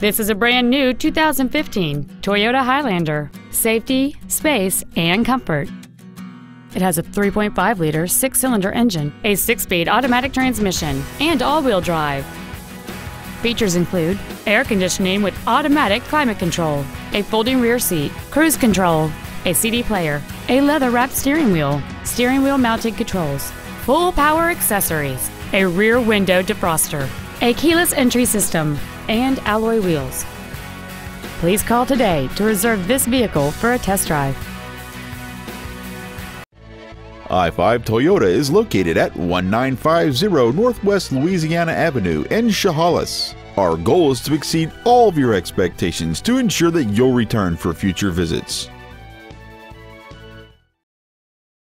This is a brand new 2015 Toyota Highlander. Safety, space, and comfort. It has a 3.5 liter six cylinder engine, a six speed automatic transmission, and all wheel drive. Features include air conditioning with automatic climate control, a folding rear seat, cruise control, a CD player, a leather wrapped steering wheel, steering wheel mounted controls, full power accessories, a rear window defroster, a keyless entry system, and alloy wheels. Please call today to reserve this vehicle for a test drive. I-5 Toyota is located at 1950 Northwest Louisiana Avenue in Chehalis. Our goal is to exceed all of your expectations to ensure that you'll return for future visits.